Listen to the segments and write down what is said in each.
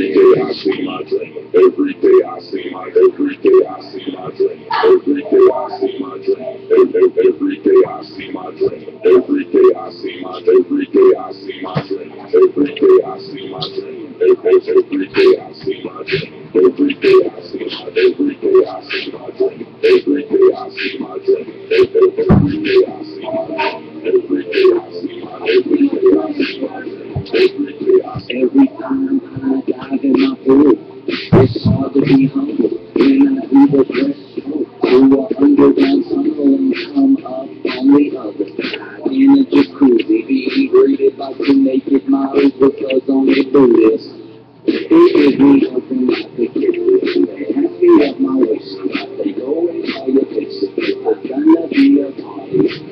Every day I see my dream. Every day I see my. Every day I see my dream. Every day I see my dream. Every, every day I see my dream. Every day I see my. Every day I see my dream. Every day I see my dream. Every day I see my dream. Every, day I see my dream. Every day I see my. Every day I see my dream. Every day I see my dream. Every, every day I see my dream. Every day I see my. Every day I see my dream. Every day I see. Every time In my pool, it's hard to be humble when I do the breaststroke through an underground tunnel and come up on the other side in a jacuzzi, being greeted by two naked models because only the this. It gives me something like a kid They ask me up my waist, they go and call your face. It's gonna be a party.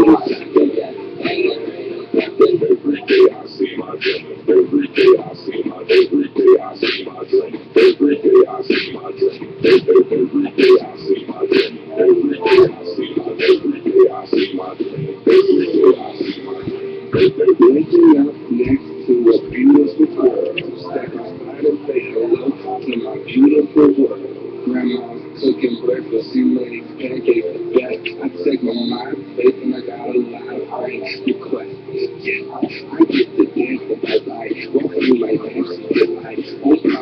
Gracias. Breakfast, she makes pancakes the best. I take my mind faith and I got a lot of great requests. Yeah, I get to dance the best I through my dance.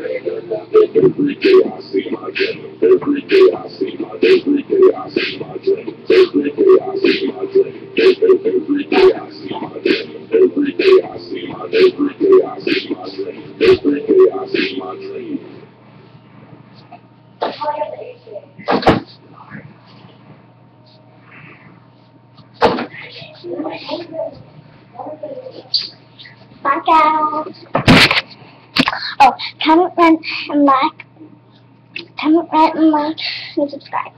every day I see my dream. Every day I see my. Every day I see my dream. Every day I see my dream. Every, day I see my dream. Every day I see my. Every day I see my dream. Every day I see my dream. Bye guys. Oh, comment, rent, and like. Comment, rent, and like, and subscribe.